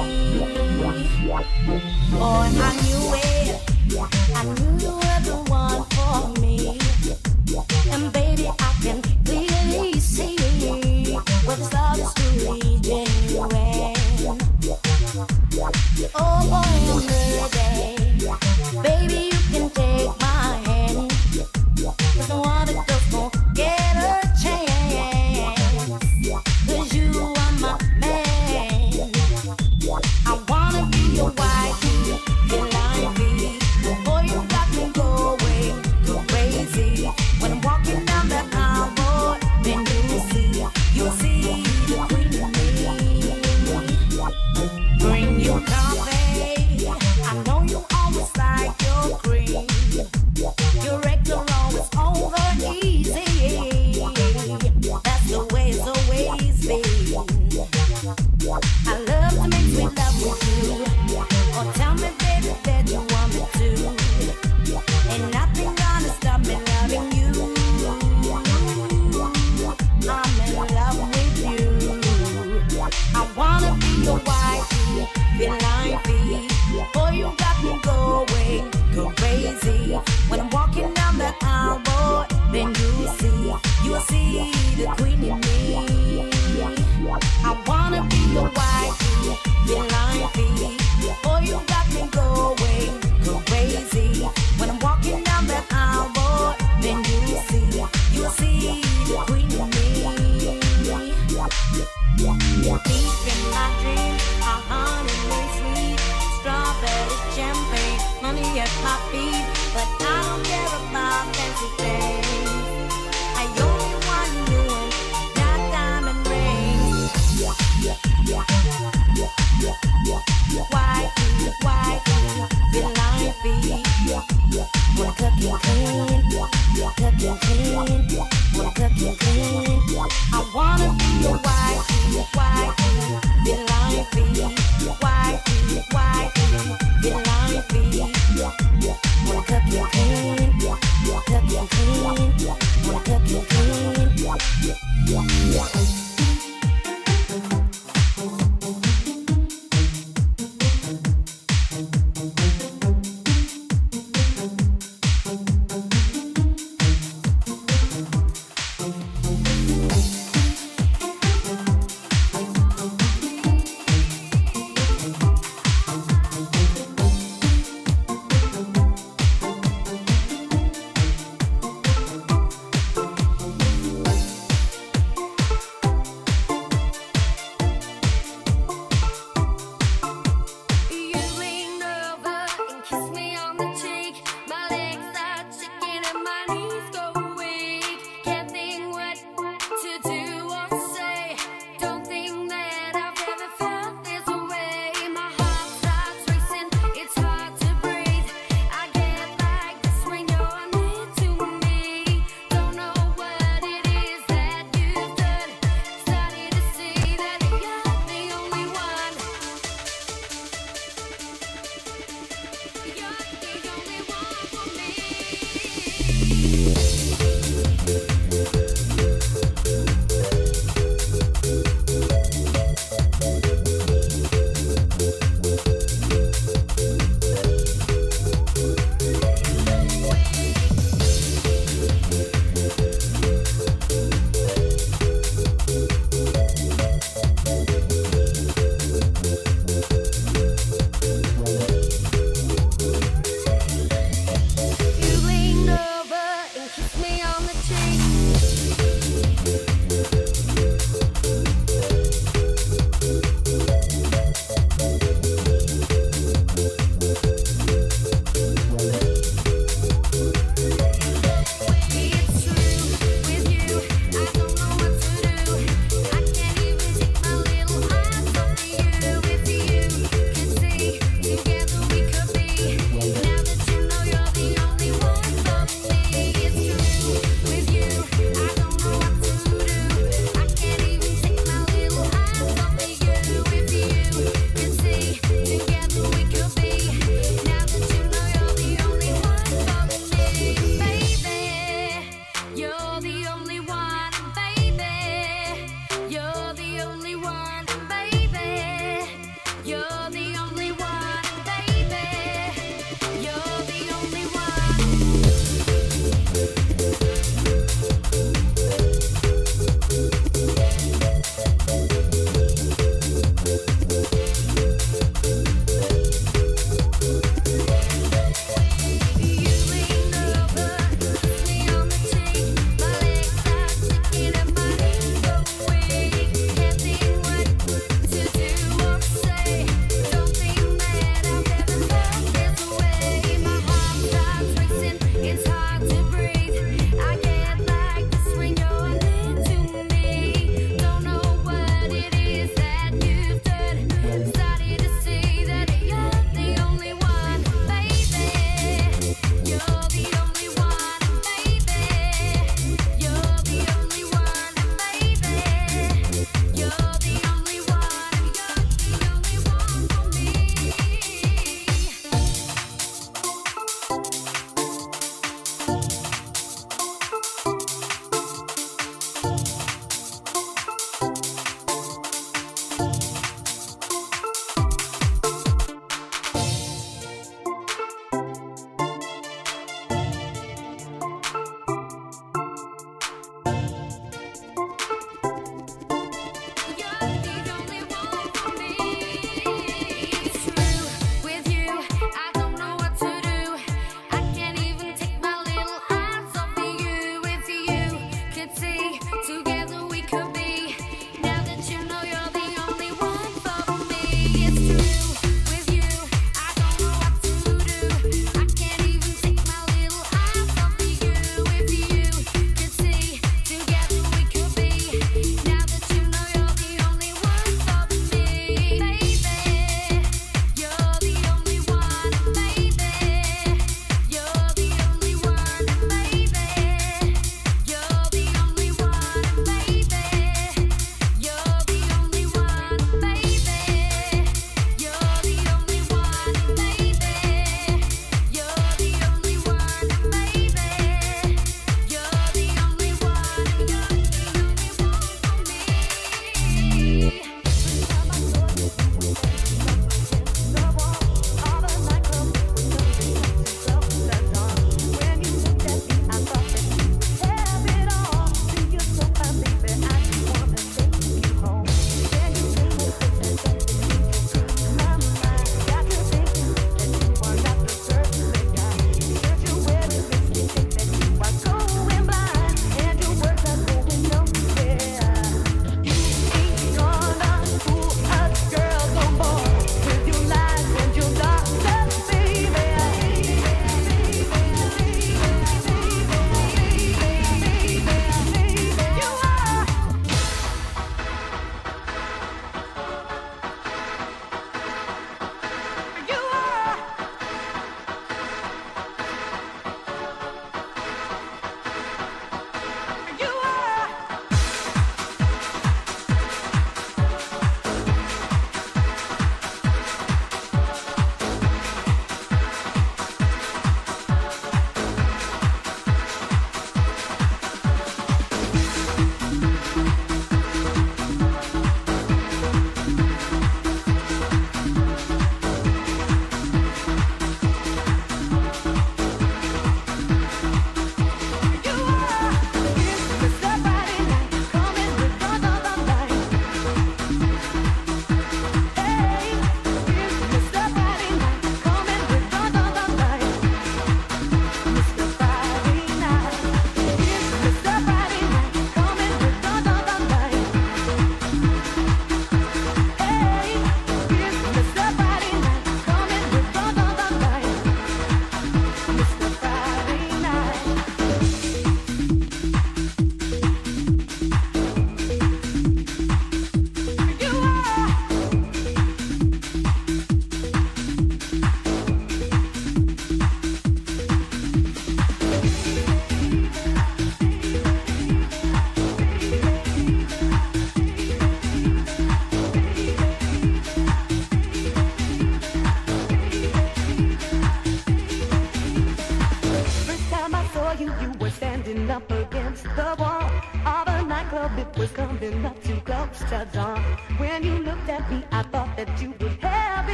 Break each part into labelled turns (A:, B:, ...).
A: I knew it, I knew you were the one for me. And baby, I can clearly see where this love is truly. Oh boy.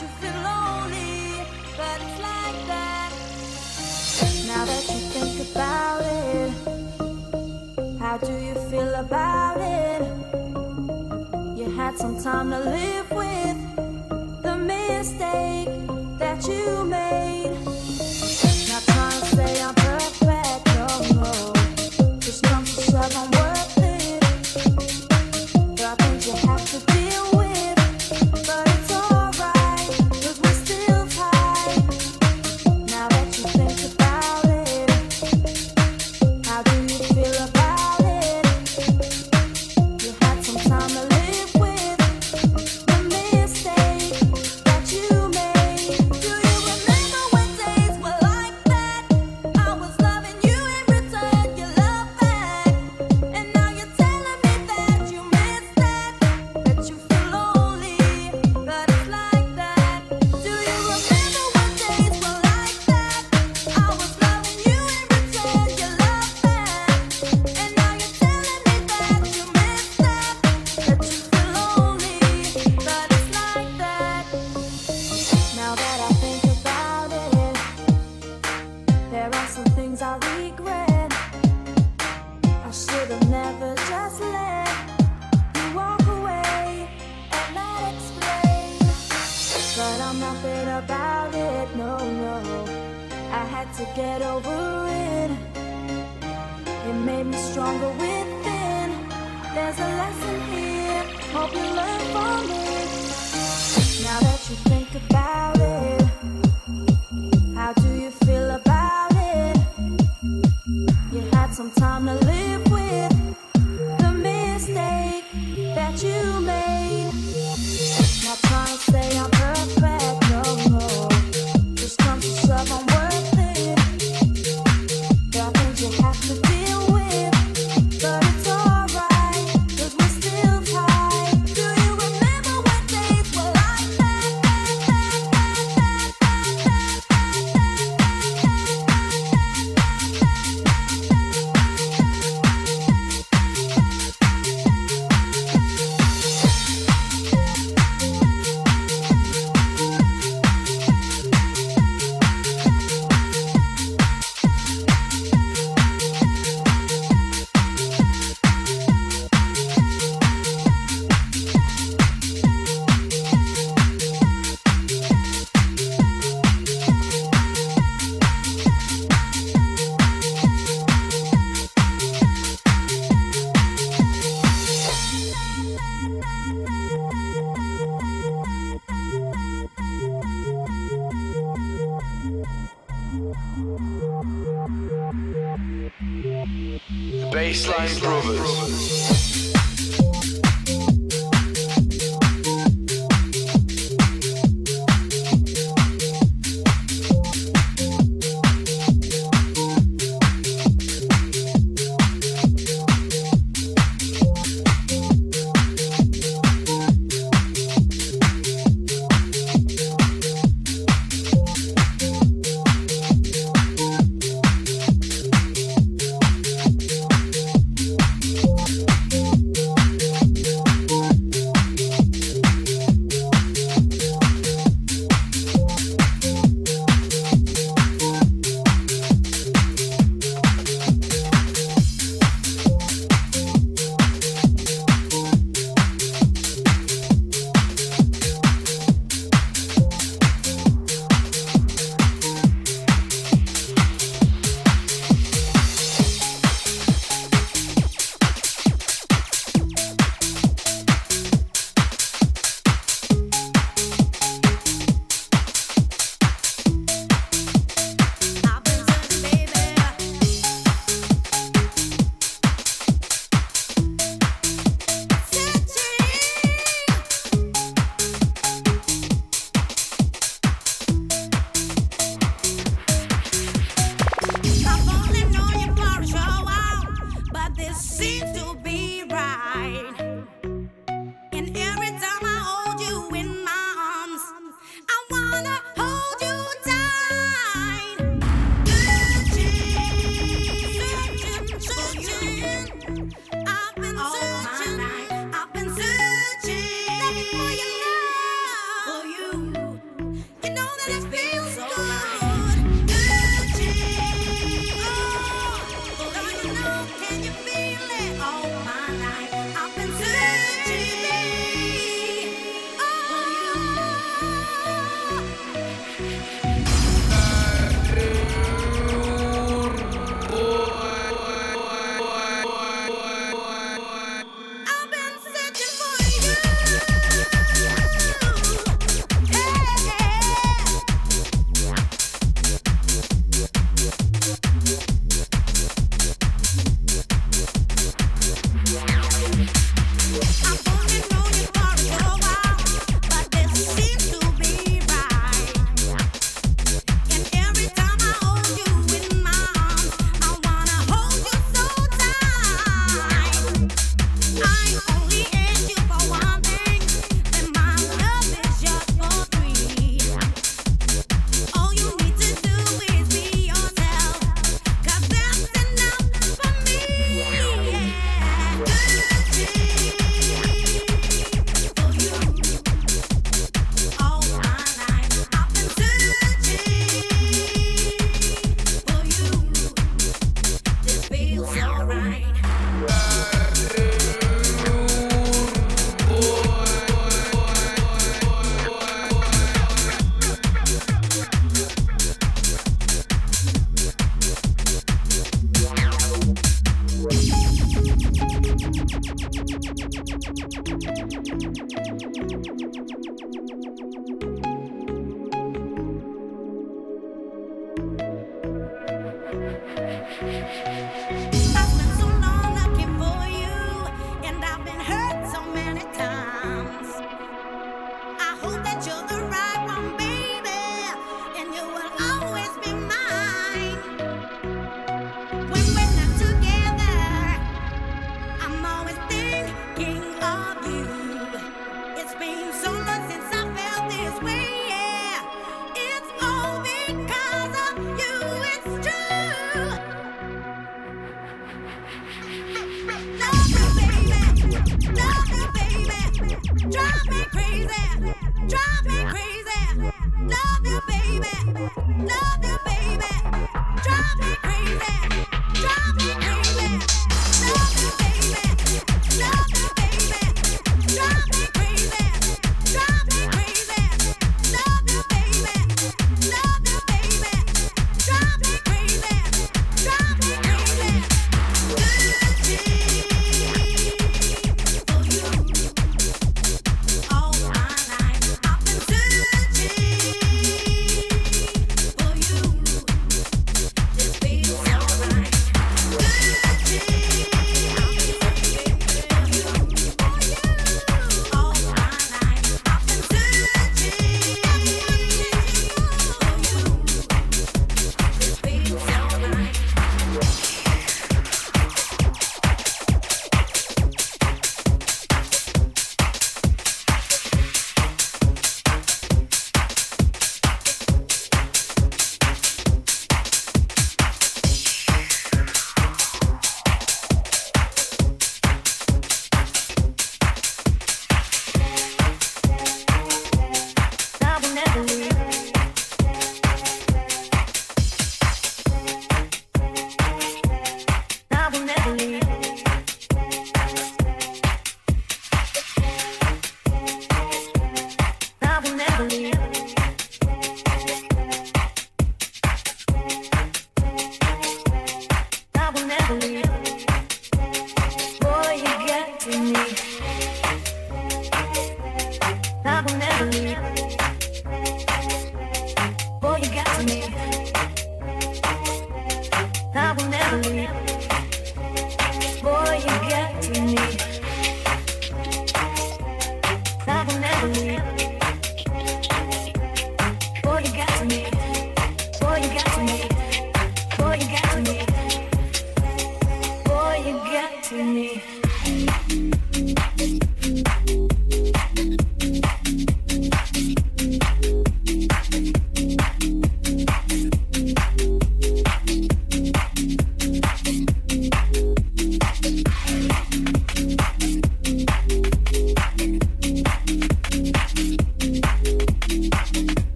A: you. Now that you think about it, how do you feel about it? You had some time to live with the mistake that you made.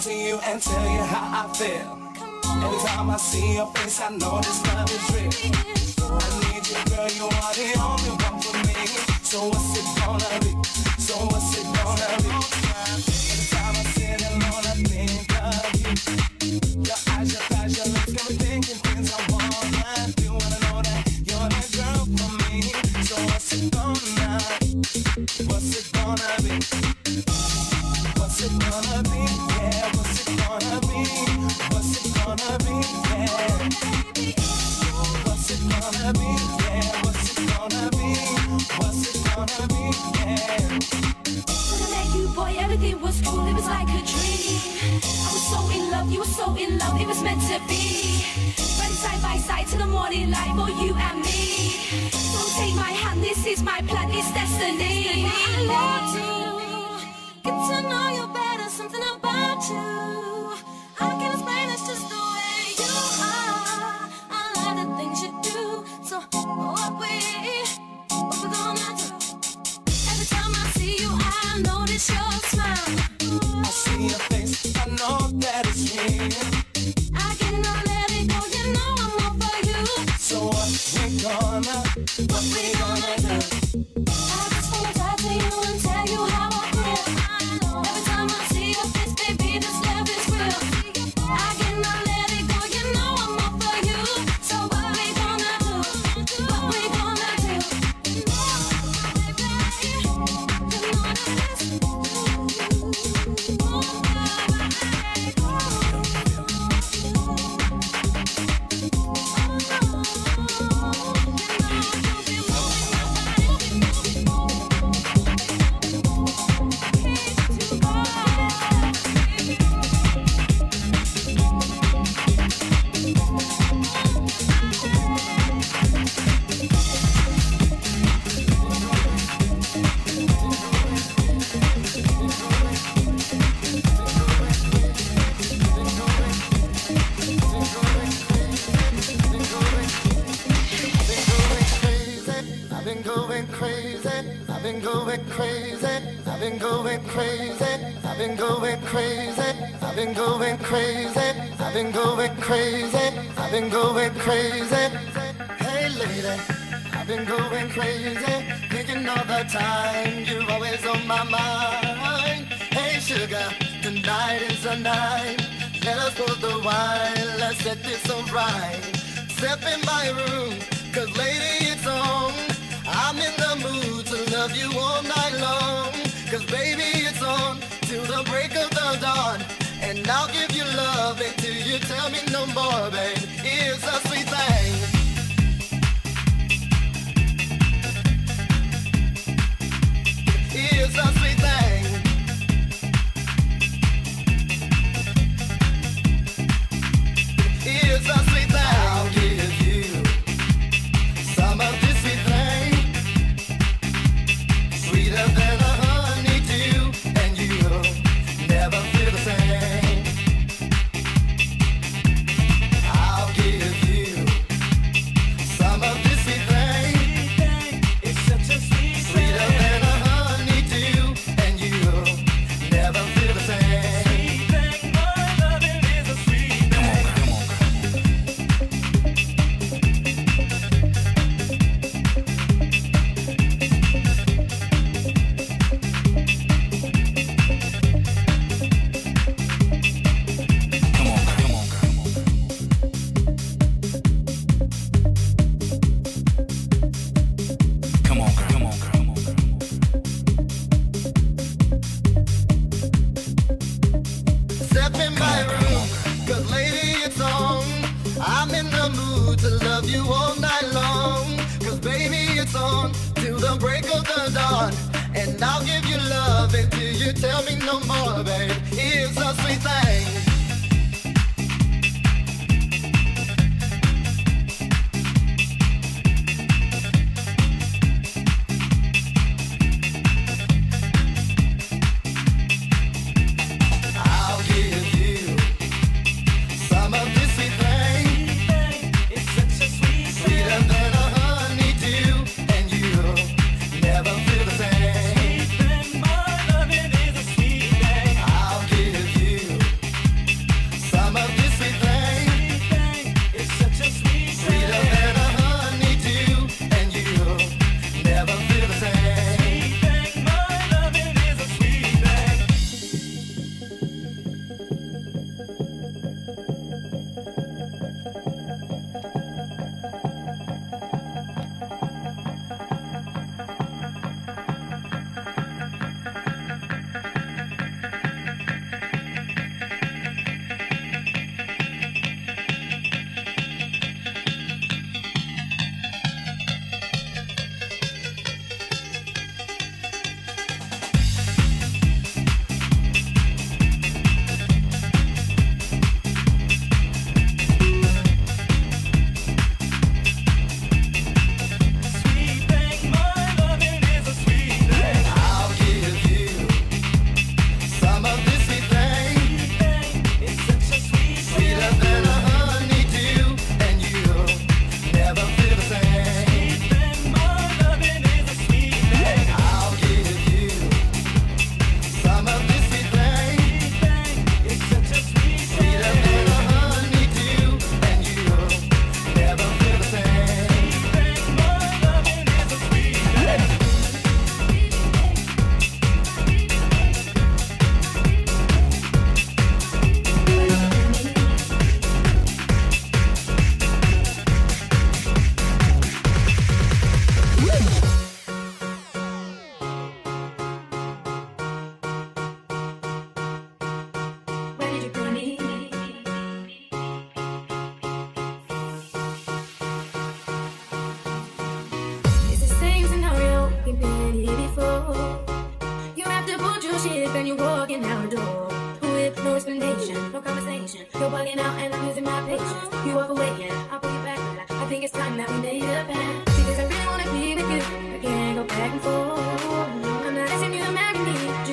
A: come to you and tell you how I feel. Every time I see your face, I know this love is real. I need you, girl, you are the only one for me. So what's it gonna be? So what's
B: it
C: gonna be? so in love, it was meant to be. Run side by side to the morning light, boy, you and me. Don't take my hand, this is my plan, it's destiny. I love you, get to know you better, something about you.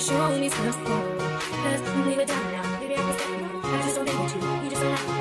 C: Show surely needs to go.
D: Cause
E: leave it down now. Maybe I can stop you. I just don't think you. You just don't like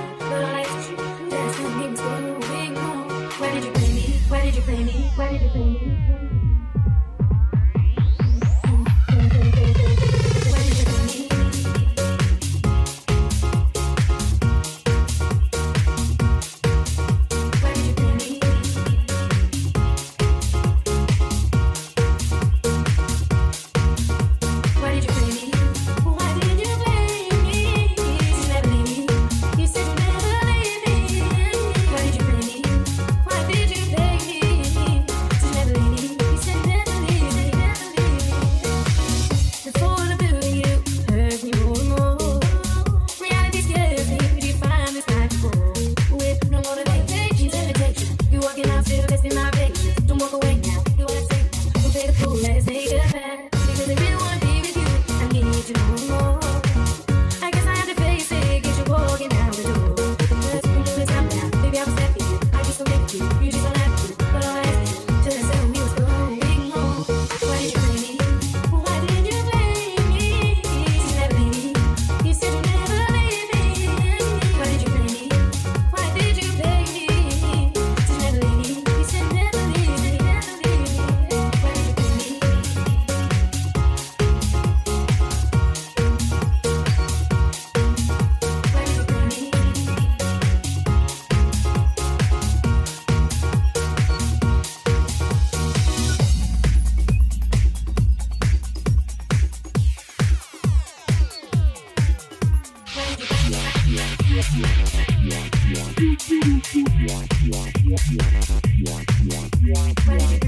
F: Ready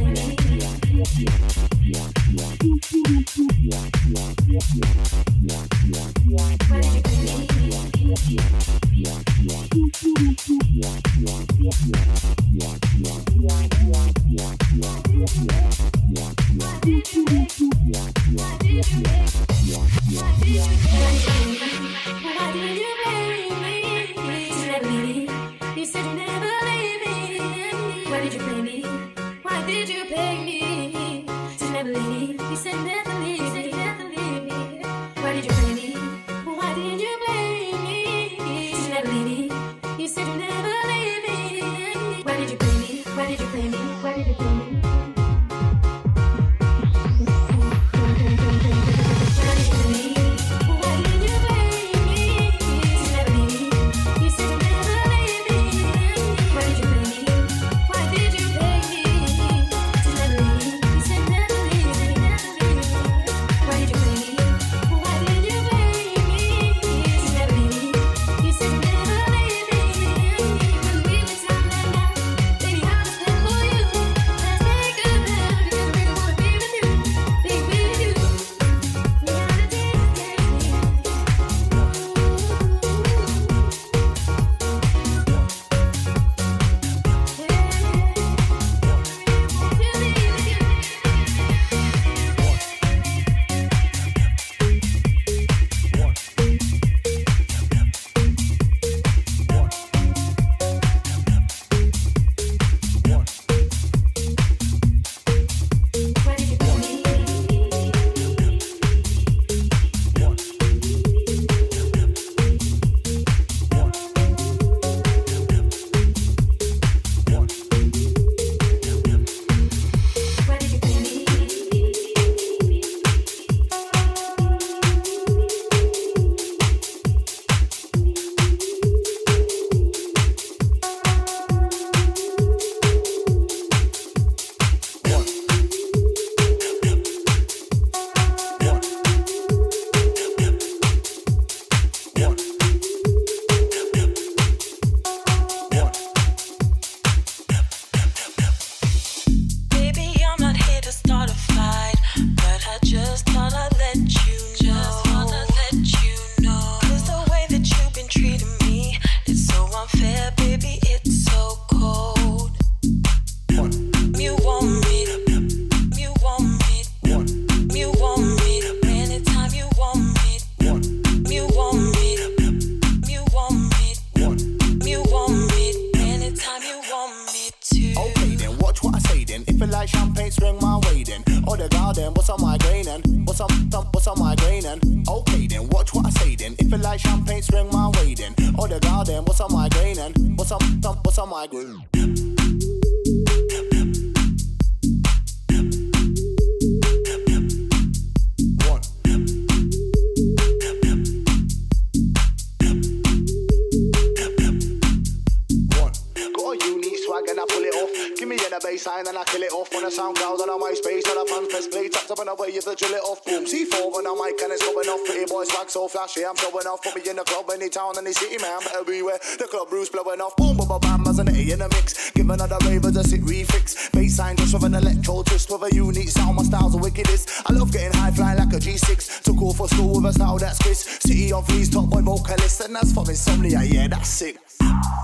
F: town, any city, man. Everywhere. The club Bruce blowing off. Boom, boom, boom, bam, as an A in a mix. Give another ravers a sit refix. Bassline just with an electro twist with a unique sound. My style's the wickedest. I love getting high fly like a G6. Took off for school with a style that's Chris. City of Fleas, top boy vocalist. And that's from insomnia, yeah, that's sick.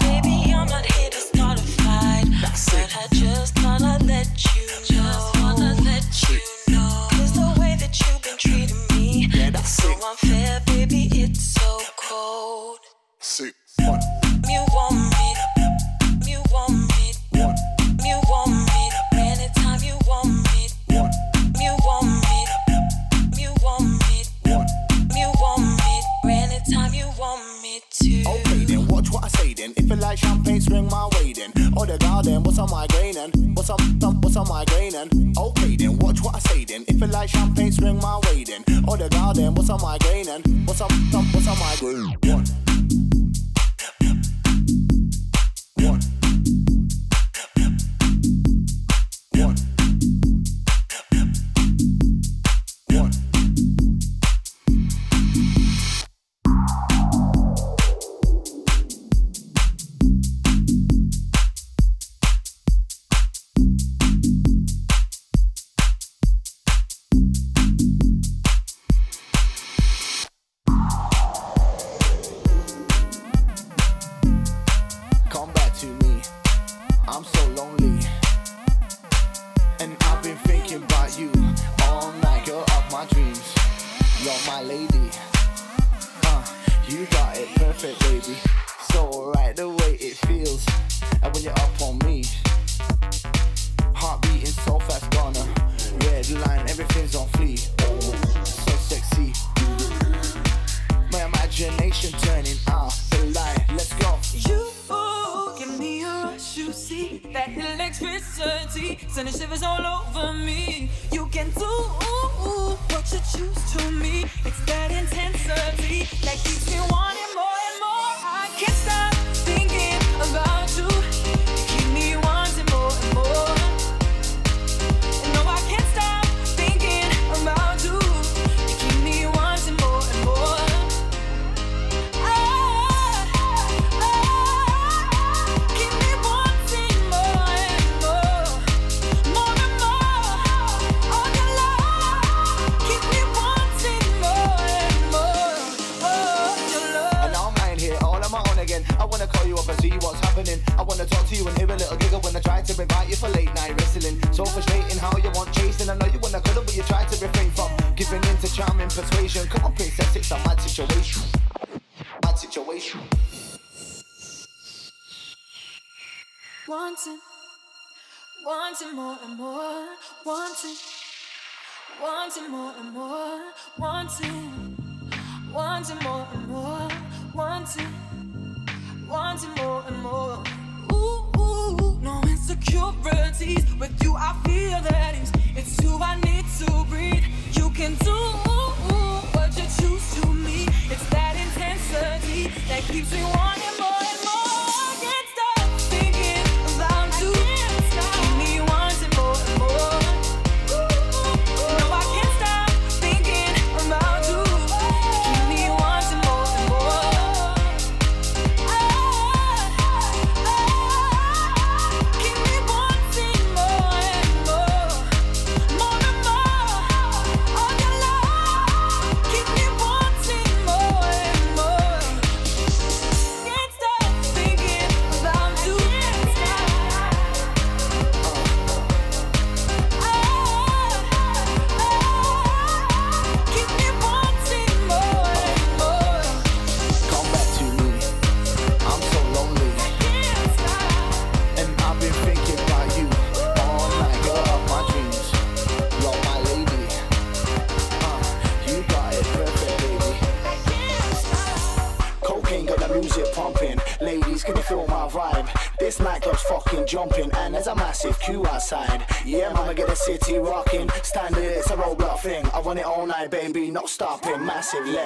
G: Baby, I'm not here to start a fight.
F: That's
G: but. I just wanna let you know. Just wanna let you know. 'Cause the way that you've been treating me.
F: Yeah, that's
G: so
F: sick. It like champagne, swing my way then. Oh the garden, what's on migraine and what's on um, what's on migraine and okay then, watch what I say then. If it like champagne, swing my way then. Oh the garden, what's on migraine and what's on um, what's on migraine. One. Imagination turning out the light. Let's go.
H: You give me a rush, you see that electricity, sending shivers all over me. You can do what you choose to me. It's that intensity that keeps
F: to charming persuasion. Come on, princess, it's a mad situation. Mad situation.
H: Wanting, wanting more and more, wanting, wanting more and more, wanting, wanting more and more, wanting, wanting more and more. Insecurities. With you, I feel that it's, it's you I need to breathe. You can do what you choose to me. It's that intensity that keeps me wanting more and more.
A: Stopping.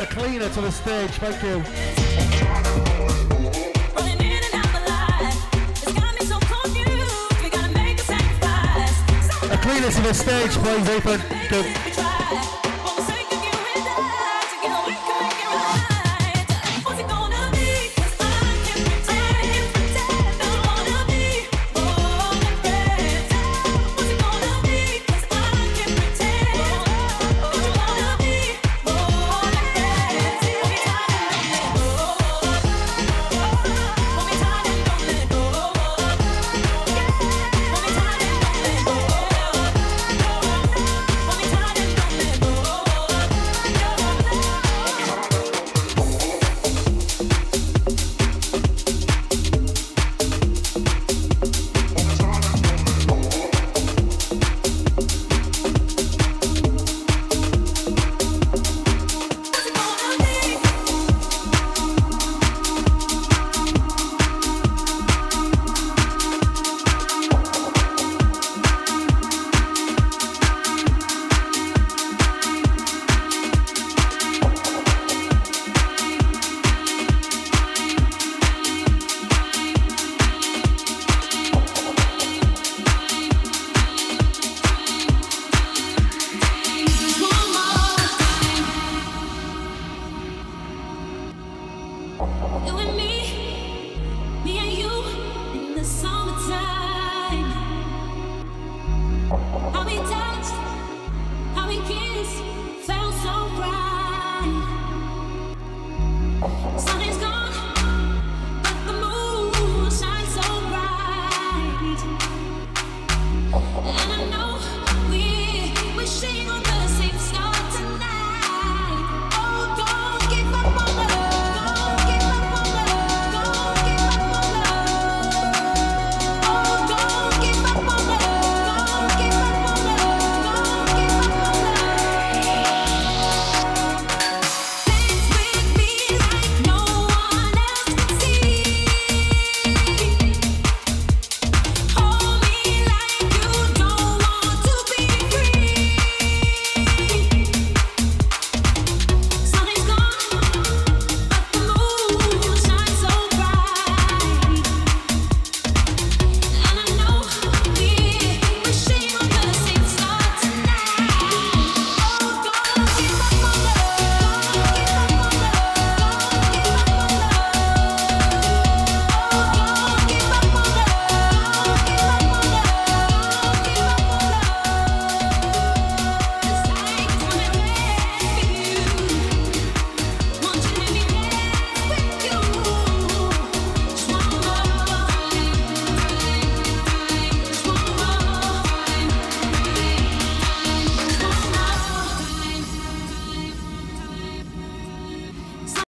I: A cleaner to the stage, thank you.
H: Running in and out the light. It's got me so confused. We gotta make a.
I: A cleaner to the stage, please, Ethan. Good.